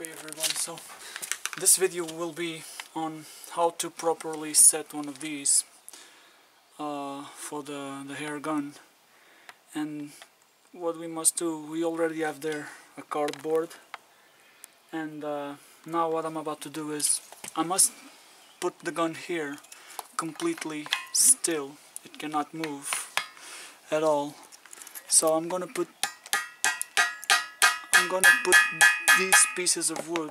Okay everyone, so this video will be on how to properly set one of these uh, for the, the air gun. And what we must do, we already have there a cardboard. And uh, now what I'm about to do is I must put the gun here completely still, it cannot move at all. So I'm gonna put I'm gonna put these pieces of wood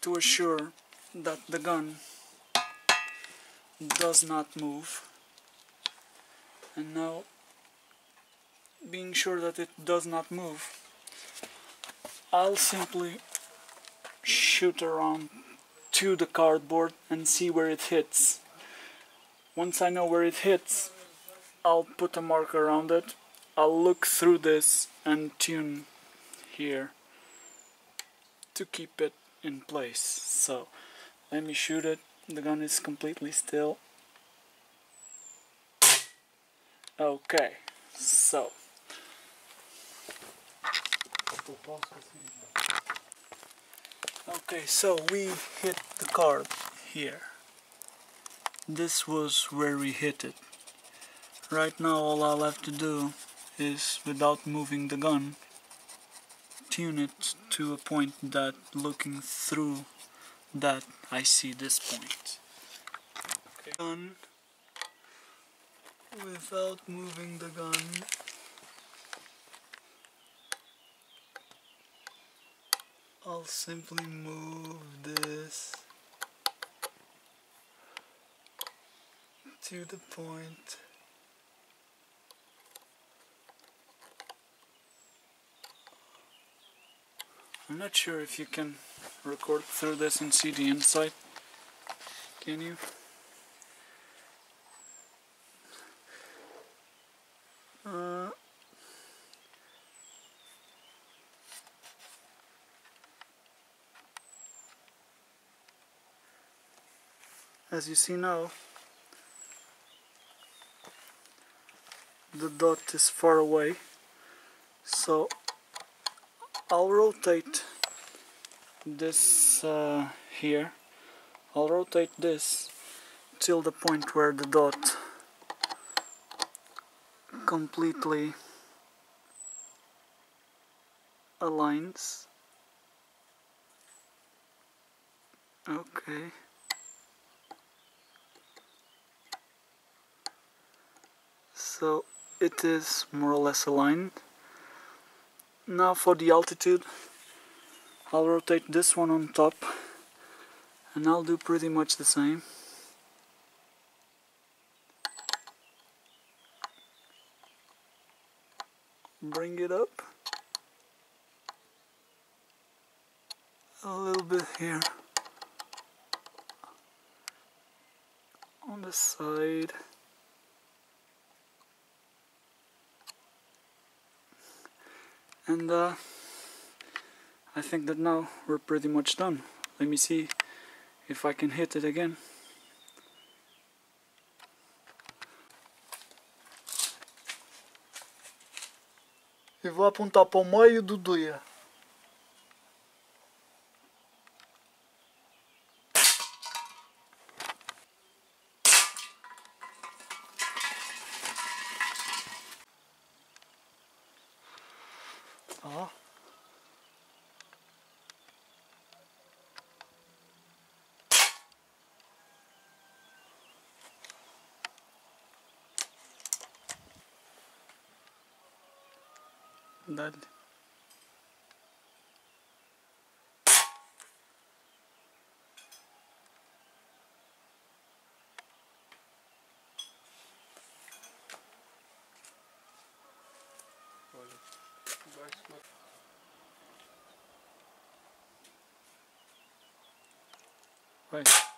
to assure that the gun does not move. And now being sure that it does not move I'll simply shoot around to the cardboard and see where it hits. Once I know where it hits I'll put a mark around it. I'll look through this and tune here to keep it in place. So let me shoot it. The gun is completely still. Okay so. Okay so we hit the card here. This was where we hit it. Right now all I'll have to do is without moving the gun tune it to a point that looking through that I see this point. Okay. gun. Without moving the gun. I'll simply move this to the point I'm not sure if you can record through this and see the inside. Can you? Uh, as you see now, the dot is far away, so I'll rotate this uh, here. I'll rotate this till the point where the dot completely aligns. Okay. So it is more or less aligned now for the altitude. I'll rotate this one on top and I'll do pretty much the same. Bring it up. A little bit here. On the side and uh, I think that now we're pretty much done. Let me see if I can hit it again. E vou apontar para o meio do dia Oh. Ó. Dale. Vai.